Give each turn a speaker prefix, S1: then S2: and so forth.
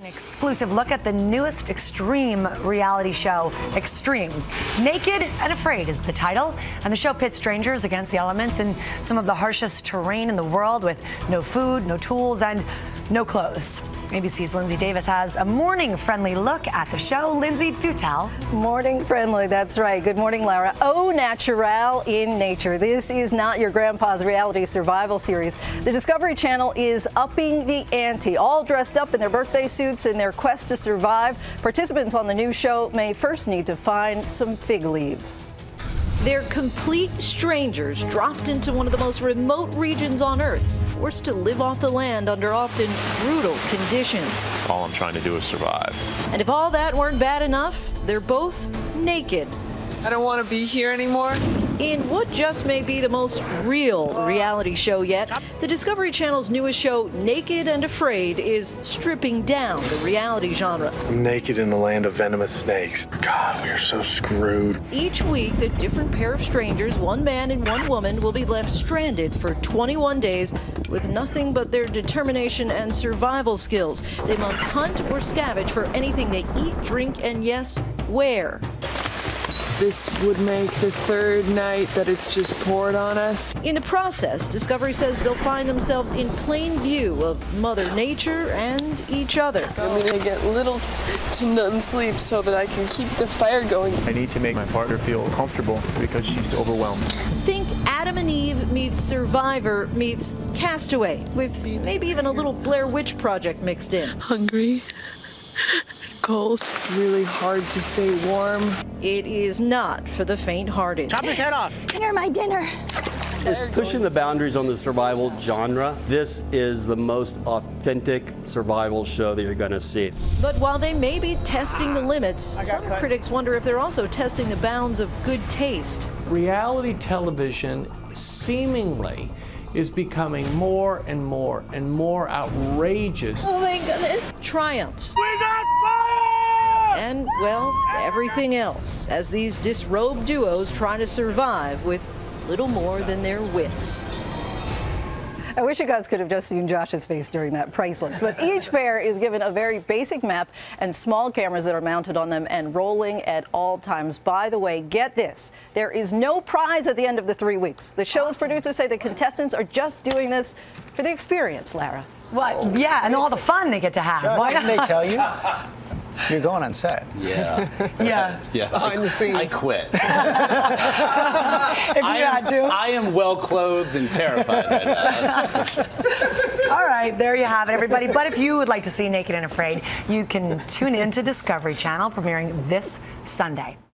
S1: An exclusive look at the newest extreme reality show, Extreme. Naked and Afraid is the title, and the show pits strangers against the elements in some of the harshest terrain in the world with no food, no tools, and no clothes. ABC's Lindsey Davis has a morning friendly look at the show. Lindsey, do tell.
S2: Morning friendly, that's right. Good morning, Lara. Au natural in nature. This is not your grandpa's reality survival series. The Discovery Channel is upping the ante, all dressed up in their birthday suits in their quest to survive. Participants on the new show may first need to find some fig leaves.
S3: They're complete strangers dropped into one of the most remote regions on Earth, forced to live off the land under often brutal conditions.
S4: All I'm trying to do is survive.
S3: And if all that weren't bad enough, they're both naked.
S5: I don't want to be here anymore.
S3: In what just may be the most real reality show yet, the Discovery Channel's newest show, Naked and Afraid, is stripping down the reality genre.
S6: I'm naked in the land of venomous snakes. God, we are so screwed.
S3: Each week, a different pair of strangers, one man and one woman, will be left stranded for 21 days with nothing but their determination and survival skills. They must hunt or scavenge for anything they eat, drink, and yes, wear.
S5: This would make the third night that it's just poured on us.
S3: In the process, Discovery says they'll find themselves in plain view of Mother Nature and each other.
S5: I'm gonna get little to none sleep so that I can keep the fire going.
S4: I need to make my partner feel comfortable because she's overwhelmed.
S3: Think Adam and Eve meets Survivor meets Castaway, with maybe even a little Blair Witch Project mixed in.
S5: Hungry, cold. It's really hard to stay warm.
S3: It is not for the faint-hearted.
S7: Chop his head off.
S8: You're my dinner.
S9: is pushing the boundaries on the survival genre. This is the most authentic survival show that you're going to see.
S3: But while they may be testing the limits, some critics wonder if they're also testing the bounds of good taste.
S10: Reality television seemingly is becoming more and more and more outrageous.
S3: Oh my goodness. Triumphs.
S7: We got fire!
S3: And, well, everything else as these disrobed duos try to survive with little more than their wits.
S2: I wish you guys could have just seen Josh's face during that priceless. But each pair is given a very basic map and small cameras that are mounted on them and rolling at all times. By the way, get this there is no prize at the end of the three weeks. The show's awesome. producers say the contestants are just doing this for the experience, Lara.
S1: What? Yeah, and all the fun they get to have.
S11: Josh, Why didn't they tell you? You're going on set.
S7: Yeah.
S1: yeah.
S7: Yeah.
S5: Behind
S7: I,
S5: the scenes.
S7: I quit.
S1: if you
S7: I
S1: had
S7: am,
S1: to.
S7: I am well clothed and terrified right now. Sure.
S1: All right, there you have it, everybody. But if you would like to see Naked and Afraid, you can tune in to Discovery Channel, premiering this Sunday.